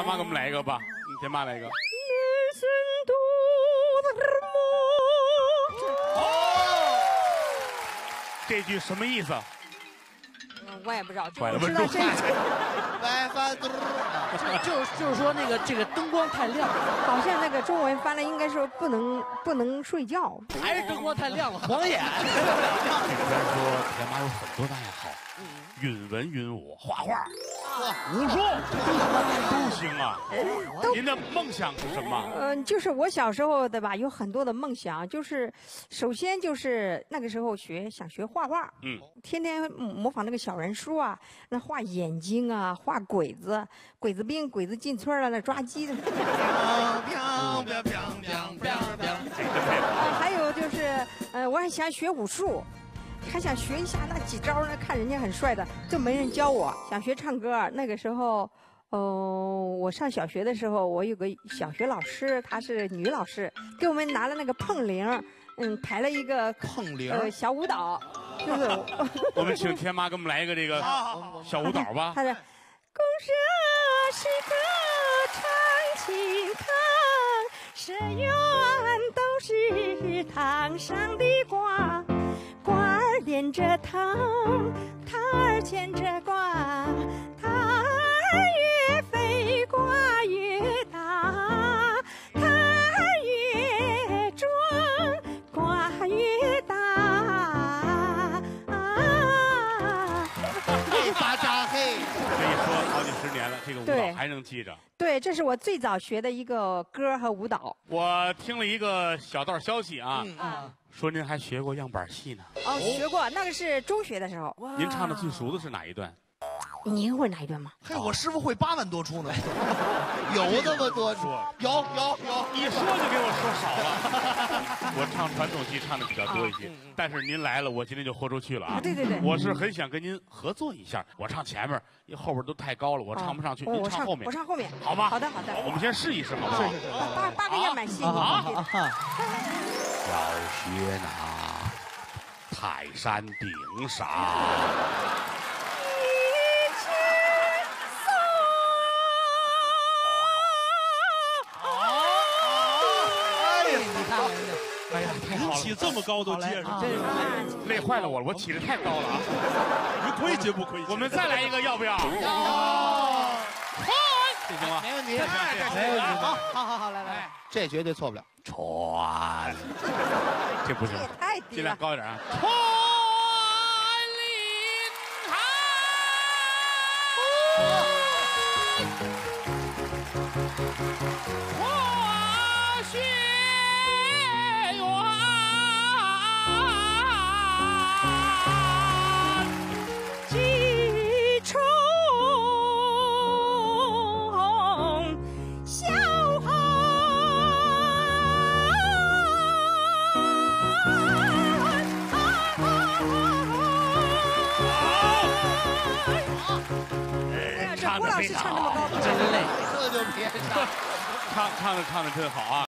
天妈给我们来一个吧，你天妈来一个。这句什么意思？我也不知道，就坏了，知道这白饭嘟就就就是说那个这个灯光太亮，好像那个中文翻了，应该说不能不能睡觉。还是灯光太亮了，晃眼。这个边说田妈有很多的爱好，允文允武、画画、武术都行啊。您的梦想是什么？嗯，就是我小时候的吧，有很多的梦想，就是首先就是那个时候学想学画画，嗯，天天模仿那个小人书啊，那画眼睛啊，画鬼子，鬼子兵，鬼子进村了，那抓鸡的。飘飘飘飘飘飘。啊，还有就是，呃，我还想学武术，还想学一下那几招呢，看人家很帅的，就没人教我。想学唱歌，那个时候，哦、我上小学的时候，我有个小学老师，她是女老师，给我们拿了那个碰铃，嗯，排了一个碰铃呃小舞蹈，就是我们请天妈给我们来一个这个小舞蹈吧。她的公社是个长青藤，社员都是堂上的瓜，瓜牵着藤，藤儿牵着这个舞蹈对还能记着。对，这是我最早学的一个歌和舞蹈。我听了一个小道消息啊，啊，说您还学过样板戏呢。哦，学过，那个是中学的时候。您唱的最熟的是哪一段？您会哪一段吗？嘿，我师傅会八万多出呢，有那么多出？有有有。一说就给我说少了。我唱传统戏唱的比较多一些，但是您来了，我今天就豁出去了啊！啊对对对我是很想跟您合作一下。我唱前面，因为后边都太高了，我唱不上去。您唱后面我，唱后面。好吗？好的好的。我们先试一试，好不好？八八个样板戏，你啊必须的小学那泰山顶上，哎呀，你看哎呀，太好了！起这么高都接上，这累坏了我了，我起的太高了啊！你亏接不亏？我们再来一个，要不要？这行吗？没问题，没问题好，好好好，来来，这绝对错不了。穿，这不行，太低尽量。高一点啊！穿郭老师唱这么高，真累。这就别唱。唱唱的唱的真好啊！